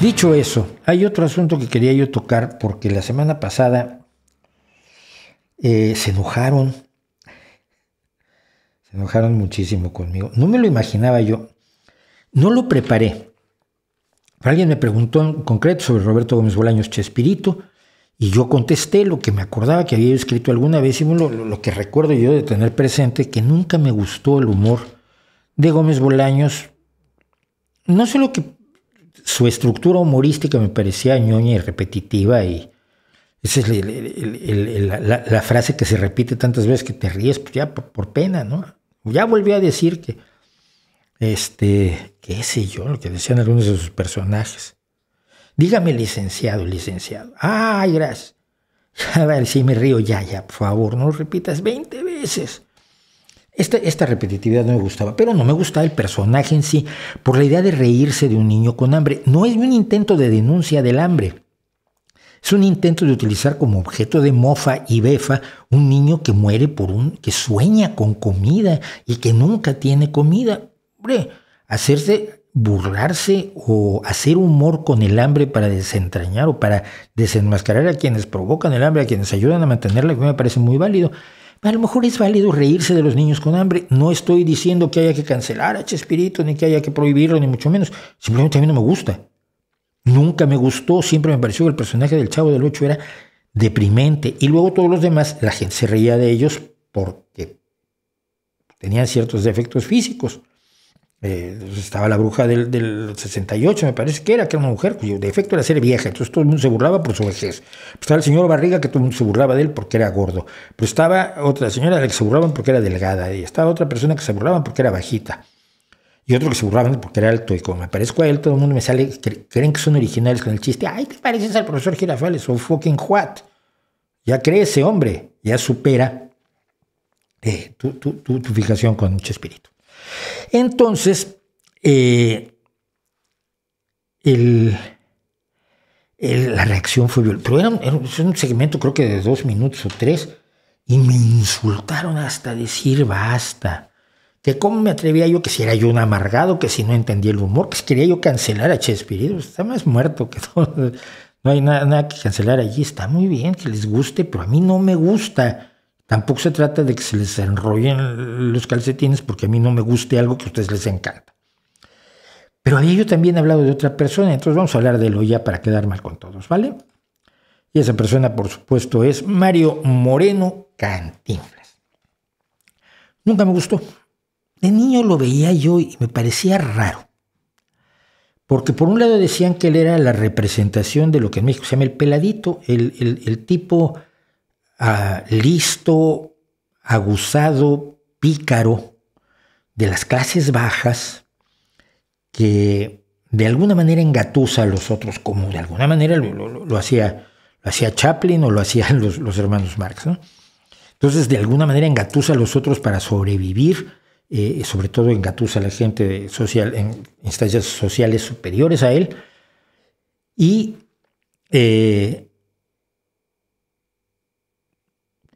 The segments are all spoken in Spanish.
Dicho eso, hay otro asunto que quería yo tocar porque la semana pasada eh, se enojaron, se enojaron muchísimo conmigo. No me lo imaginaba yo, no lo preparé. Alguien me preguntó en concreto sobre Roberto Gómez Bolaños Chespirito y yo contesté lo que me acordaba que había escrito alguna vez y lo, lo que recuerdo yo de tener presente, que nunca me gustó el humor de Gómez Bolaños. No sé lo que su estructura humorística me parecía ñoña y repetitiva y esa es la, frase que se repite tantas veces que te ríes pues ya por, pena, ¿no? Ya volvió a decir que, este, qué sé yo, lo que decían algunos de sus personajes. Dígame licenciado, licenciado. Ay, gracias. A ver si me río ya, ya, por favor, no lo repitas 20 veces. Esta, repetitividad no me gustaba, pero no me gustaba el personaje en sí, por la idea de reírse de un niño con hambre. No es un intento de denuncia del hambre. Es un intento de utilizar como objeto de mofa y befa un niño que muere por un, que sueña con comida y que nunca tiene comida. Hombre, hacerse burlarse o hacer humor con el hambre para desentrañar o para desenmascarar a quienes provocan el hambre, a quienes ayudan a mantenerla, me parece muy válido. A lo mejor es válido reírse de los niños con hambre. No estoy diciendo que haya que cancelar a Chespirito, ni que haya que prohibirlo, ni mucho menos. Simplemente a mí no me gusta. Nunca me gustó, siempre me pareció que el personaje del Chavo del Ocho era deprimente. Y luego todos los demás, la gente se reía de ellos porque tenían ciertos defectos físicos. Eh, estaba la bruja del, 68, me parece que era, que era una mujer cuyo defecto era ser vieja, entonces todo el mundo se burlaba por su vejez. Estaba el señor Barriga, que todo el mundo se burlaba de él porque era gordo. Pero estaba otra señora de la que se burlaban porque era delgada, y estaba otra persona que se burlaban porque era bajita. Y otro que se burlaban porque era alto, y como me parezco a él, todo el mundo me sale, creen que son originales con el chiste, ay, te pareces al profesor Girafales, o fucking what. Ya crece, hombre, ya supera eh, tu, tu fijación con mucho espíritu. Entonces, eh, la reacción fue violenta. Pero era un, segmento creo que de dos minutos o tres y me insultaron hasta decir basta. Que cómo me atrevía yo, que si era yo un amargado, que si no entendía el humor, que si quería yo cancelar a Chespirito, está más muerto que todo. No hay nada, nada que cancelar allí, está muy bien, que les guste, pero a mí no me gusta. Tampoco se trata de que se les enrollen los calcetines porque a mí no me guste algo que a ustedes les encanta. Pero había yo también hablado de otra persona, entonces vamos a hablar de lo ya para quedar mal con todos, ¿vale? Y esa persona, por supuesto, es Mario Moreno Cantinflas. Nunca me gustó. De niño lo veía yo y me parecía raro. Porque por un lado decían que él era la representación de lo que en México se llama el peladito, el, el tipo listo, aguzado, pícaro de las clases bajas que de alguna manera engatusa a los otros, como de alguna manera lo, hacía, lo hacía Chaplin o lo hacían los, hermanos Marx. Entonces, de alguna manera engatusa a los otros para sobrevivir, eh, sobre todo engatusa a la gente social, en instancias sociales superiores a él, y eh,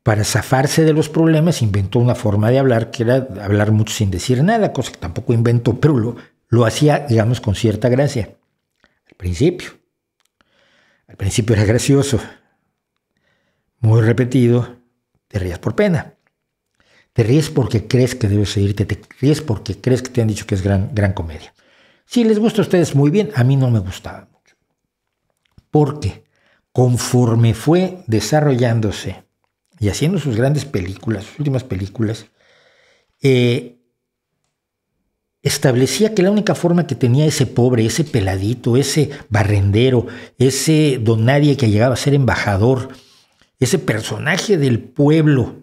para zafarse de los problemas, inventó una forma de hablar que era hablar mucho sin decir nada, cosa que tampoco inventó, pero lo, lo hacía, digamos, con cierta gracia. Al principio. Al principio era gracioso, muy repetido, te ríes por pena. Te ríes porque crees que debes seguirte, te ríes porque crees que te han dicho que es gran, gran comedia. Si les gusta a ustedes muy bien, a mí no me gustaba mucho. Porque conforme fue desarrollándose y haciendo sus grandes películas, sus últimas películas, eh, establecía que la única forma que tenía ese pobre, ese peladito, ese barrendero, ese don nadie que llegaba a ser embajador, ese personaje del pueblo,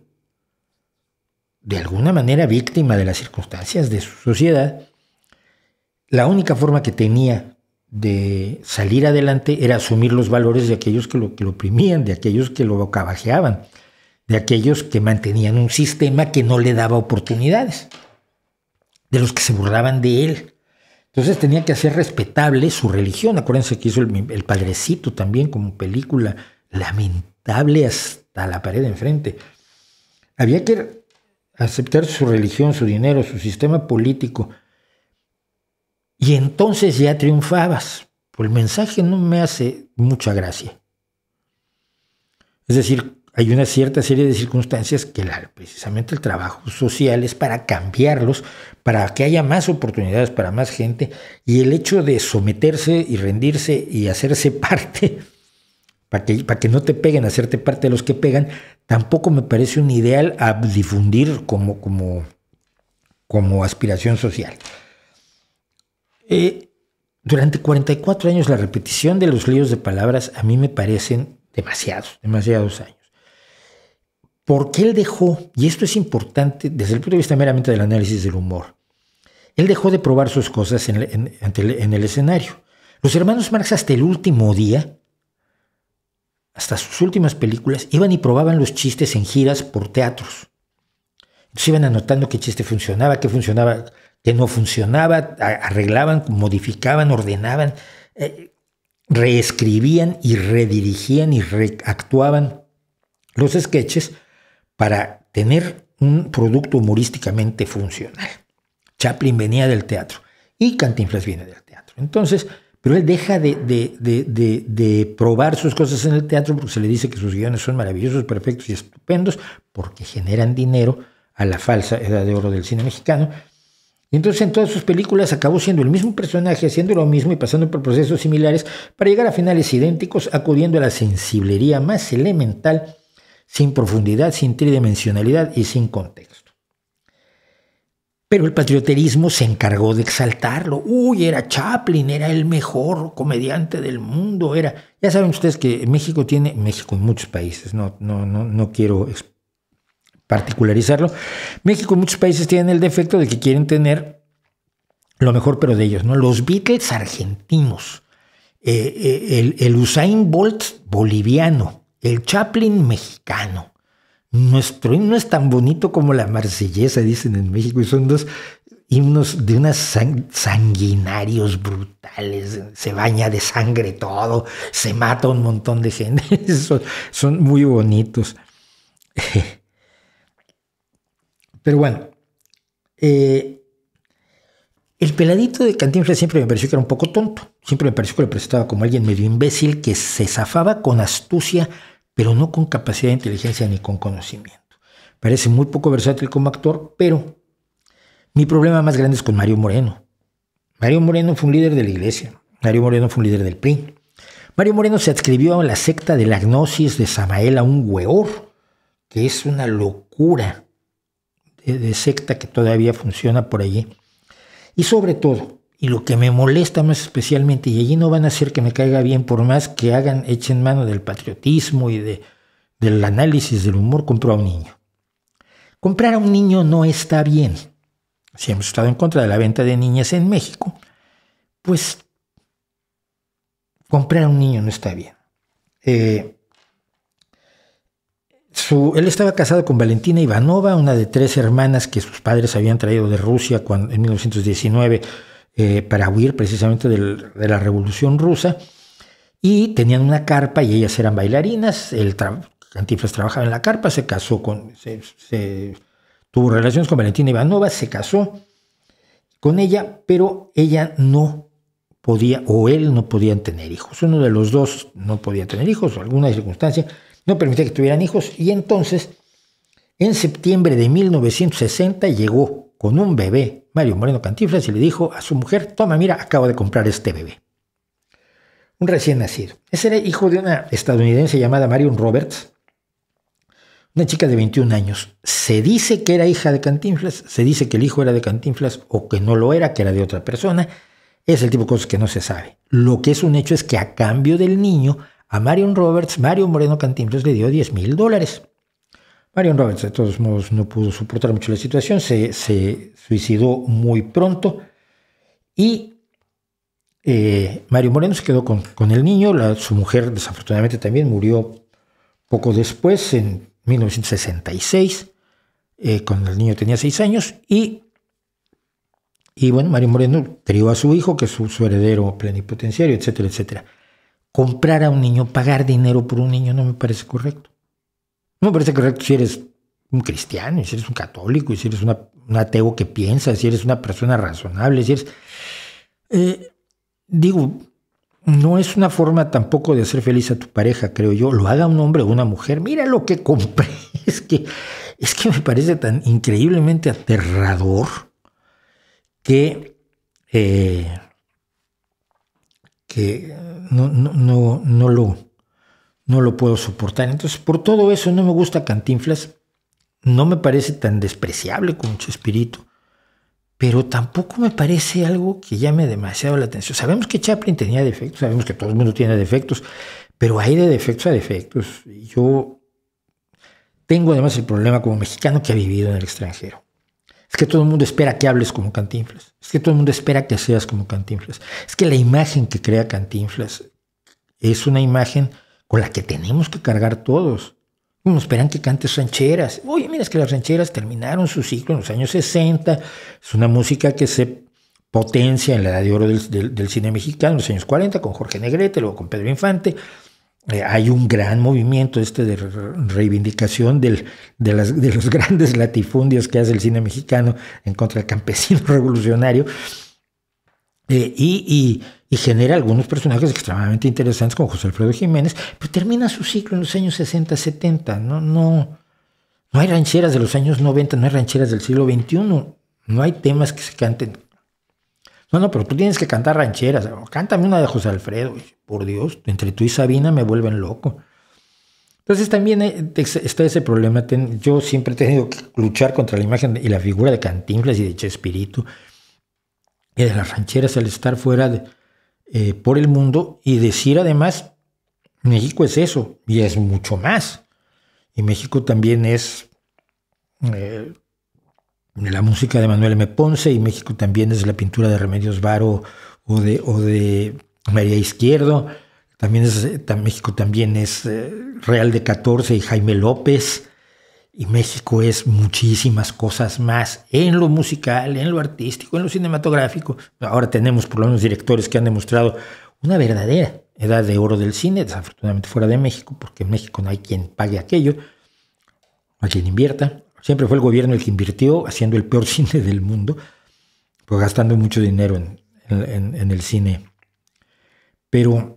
de alguna manera víctima de las circunstancias de su sociedad, la única forma que tenía de salir adelante era asumir los valores de aquellos que lo, que lo oprimían, de aquellos que lo cabajeaban de aquellos que mantenían un sistema que no le daba oportunidades, de los que se burlaban de él. Entonces tenía que hacer respetable su religión. Acuérdense que hizo el, Padrecito también como película lamentable hasta la pared de enfrente. Había que aceptar su religión, su dinero, su sistema político. Y entonces ya triunfabas, pues el mensaje no me hace mucha gracia. Es decir, hay una cierta serie de circunstancias que precisamente el trabajo social es para cambiarlos, para que haya más oportunidades para más gente y el hecho de someterse y rendirse y hacerse parte, para que, para que no te peguen, hacerte parte de los que pegan, tampoco me parece un ideal a difundir como, como, como aspiración social. Eh, durante 44 años la repetición de los líos de palabras a mí me parecen demasiados, demasiados años. Porque él dejó, y esto es importante desde el punto de vista meramente del análisis del humor, él dejó de probar sus cosas en el, escenario. Los hermanos Marx hasta el último día, hasta sus últimas películas, iban y probaban los chistes en giras por teatros. Entonces iban anotando qué chiste funcionaba, qué funcionaba, qué no funcionaba, arreglaban, modificaban, ordenaban, eh, reescribían y redirigían y reactuaban los sketches para tener un producto humorísticamente funcional. Chaplin venía del teatro y Cantinflas viene del teatro. Entonces, pero él deja de, de, probar sus cosas en el teatro porque se le dice que sus guiones son maravillosos, perfectos y estupendos porque generan dinero a la falsa edad de oro del cine mexicano. Y entonces en todas sus películas acabó siendo el mismo personaje, haciendo lo mismo y pasando por procesos similares para llegar a finales idénticos, acudiendo a la sensiblería más elemental sin profundidad, sin tridimensionalidad y sin contexto. Pero el patrioterismo se encargó de exaltarlo. Uy, era Chaplin, era el mejor comediante del mundo, era. Ya saben ustedes que México tiene, México en muchos países, no, no, no, no quiero particularizarlo. México en muchos países tienen el defecto de que quieren tener lo mejor, pero de ellos, ¿no? Los Beatles argentinos, eh, eh, el, el Usain Bolt boliviano, el Chaplin mexicano. Nuestro himno es tan bonito como la marsellesa, dicen en México, y son dos himnos de unas sanguinarios brutales, se baña de sangre todo, se mata un montón de gente, son, muy bonitos. Pero bueno, eh, el peladito de Cantinflas siempre me pareció que era un poco tonto, siempre me pareció que lo presentaba como alguien medio imbécil que se zafaba con astucia pero no con capacidad de inteligencia ni con conocimiento. Parece muy poco versátil como actor, pero mi problema más grande es con Mario Moreno. Mario Moreno fue un líder de la iglesia, Mario Moreno fue un líder del PRI. Mario Moreno se adscribió a la secta de la gnosis de Samael a un hueor, que es una locura de, de secta que todavía funciona por allí. Y sobre todo, y lo que me molesta más especialmente, y allí no van a hacer que me caiga bien, por más que hagan, echen mano del patriotismo y de, del análisis del humor, compró a un niño. Comprar a un niño no está bien. Si hemos estado en contra de la venta de niñas en México, pues comprar a un niño no está bien. Eh, él estaba casado con Valentina Ivanova, una de tres hermanas que sus padres habían traído de Rusia cuando, en 1919 eh, para huir precisamente de la Revolución Rusa. Y tenían una carpa y ellas eran bailarinas. El Cantinflas trabajaba en la carpa, se casó con. Se, tuvo relaciones con Valentina Ivanova, se casó con ella, pero ella no podía, o él no podían tener hijos. Uno de los dos no podía tener hijos, o alguna circunstancia no permitía que tuvieran hijos. Y entonces, en septiembre de 1960, llegó con un bebé Mario Moreno Cantiflas y le dijo a su mujer, toma, mira, acabo de comprar este bebé. Un recién nacido. Ese era hijo de una estadounidense llamada Marion Roberts, una chica de 21 años. Se dice que era hija de Cantinflas, se dice que el hijo era de Cantinflas o que no lo era, que era de otra persona. Es el tipo de cosas que no se sabe. Lo que es un hecho es que a cambio del niño, a Marion Roberts, Mario Moreno Cantinflas le dio 10 mil dólares. Marion Roberts, de todos modos, no pudo soportar mucho la situación, se, suicidó muy pronto y eh, Mario Moreno se quedó con, el niño, su mujer desafortunadamente también murió poco después, en 1966, eh, cuando el niño tenía seis años, y, y bueno, Mario Moreno crió a su hijo, que es su heredero plenipotenciario, etcétera, etcétera. Comprar a un niño, pagar dinero por un niño no me parece correcto. No me parece correcto si eres un cristiano, si eres un católico, si eres un ateo que piensa, si eres una persona razonable, si eres... Eh, digo, no es una forma tampoco de hacer feliz a tu pareja, creo yo. Lo haga un hombre o una mujer. Mira lo que compré. Es que, es que me parece tan increíblemente aterrador que, eh, que no, no, no, lo, no lo puedo soportar. Entonces, por todo eso no me gusta Cantinflas. No me parece tan despreciable como Chespirito pero tampoco me parece algo que llame demasiado la atención. Sabemos que Chaplin tenía defectos, sabemos que todo el mundo tiene defectos, pero hay de defectos a defectos. Yo tengo además el problema como mexicano que ha vivido en el extranjero. Es que todo el mundo espera que hables como Cantinflas. Es que todo el mundo espera que seas como Cantinflas. Es que la imagen que crea Cantinflas es una imagen con la que tenemos que cargar todos. Uno esperan que cantes rancheras. Oye, mira, es que las rancheras terminaron su ciclo en los años 60. Es una música que se potencia en la edad de oro del, cine mexicano en los años 40 con Jorge Negrete, luego con Pedro Infante. Eh, hay un gran movimiento este de reivindicación del, de, las, de los grandes latifundios que hace el cine mexicano en contra del campesino revolucionario. Eh, y, genera algunos personajes extremadamente interesantes como José Alfredo Jiménez, pero termina su ciclo en los años 60, 70. No, no, no hay rancheras de los años 90, no hay rancheras del siglo XXI. No hay temas que se canten. No, no, pero tú tienes que cantar rancheras. Cántame una de José Alfredo. Por Dios, entre tú y Sabina me vuelven loco. Entonces también eh, está ese problema. Yo siempre he tenido que luchar contra la imagen y la figura de Cantinflas y de Chespirito de las rancheras al estar fuera de, eh, por el mundo y decir además, México es eso y es mucho más. Y México también es eh, la música de Manuel M. Ponce y México también es la pintura de Remedios Varo o de, o de María Izquierdo. También es, México también es eh, Real de 14 y Jaime López. Y México es muchísimas cosas más en lo musical, en lo artístico, en lo cinematográfico. Ahora tenemos por lo menos directores que han demostrado una verdadera edad de oro del cine, desafortunadamente fuera de México, porque en México no hay quien pague aquello, no hay quien invierta. Siempre fue el gobierno el que invirtió haciendo el peor cine del mundo, pues gastando mucho dinero en, en el cine. Pero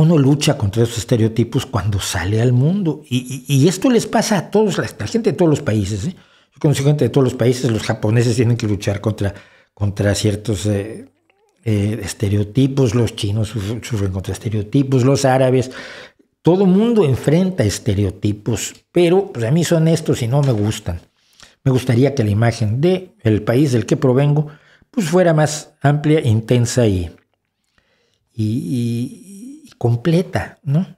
uno lucha contra esos estereotipos cuando sale al mundo. Y, esto les pasa a todos, la, gente de todos los países. ¿eh? Yo conozco gente de todos los países, los japoneses tienen que luchar contra, contra ciertos eh, eh, estereotipos, los chinos sufren contra estereotipos, los árabes. Todo mundo enfrenta estereotipos, pero pues a mí son estos y no me gustan. Me gustaría que la imagen de el país del que provengo pues fuera más amplia, intensa y, y completa, ¿no?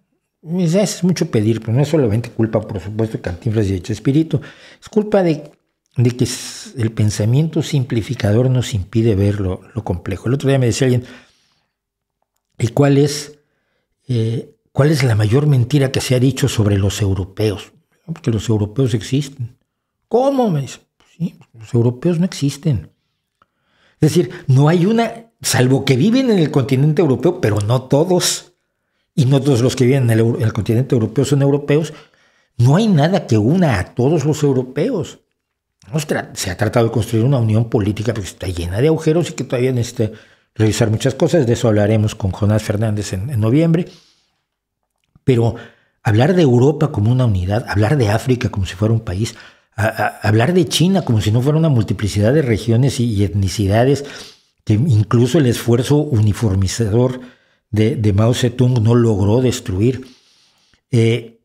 Es, mucho pedir, pero no es solamente culpa, por supuesto, de Cantinflas y de espíritu, es culpa de, de, que el pensamiento simplificador nos impide ver lo, complejo. El otro día me decía alguien, ¿y cuál es, eh, cuál es la mayor mentira que se ha dicho sobre los europeos? Porque los europeos existen. ¿Cómo? Me dice, pues sí, los europeos no existen. Es decir, no hay una, salvo que viven en el continente europeo, pero no todos y no todos los que viven en el, continente europeo son europeos, no hay nada que una a todos los europeos. Se ha tratado de construir una unión política que está llena de agujeros y que todavía necesita revisar muchas cosas. De eso hablaremos con Jonás Fernández en, noviembre. Pero hablar de Europa como una unidad, hablar de África como si fuera un país, hablar de China como si no fuera una multiplicidad de regiones y etnicidades, que incluso el esfuerzo uniformizador de, Mao Zedong no logró destruir. Eh,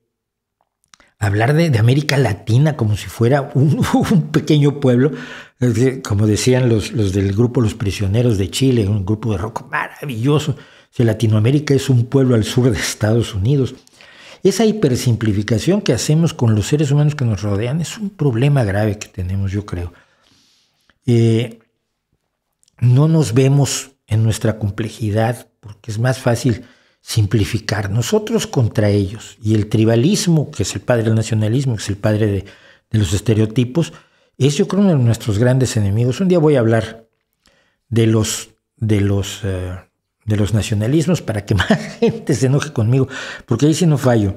hablar de, América Latina como si fuera un, pequeño pueblo, como decían los, los, del grupo Los Prisioneros de Chile, un grupo de rock maravilloso. Latinoamérica es un pueblo al sur de Estados Unidos. Esa hipersimplificación que hacemos con los seres humanos que nos rodean es un problema grave que tenemos, yo creo. Eh, no nos vemos en nuestra complejidad porque es más fácil simplificar nosotros contra ellos. Y el tribalismo, que es el padre del nacionalismo, que es el padre de, los estereotipos, es yo creo uno de nuestros grandes enemigos. Un día voy a hablar de los, de los, eh, de los nacionalismos para que más gente se enoje conmigo, porque ahí sí no fallo.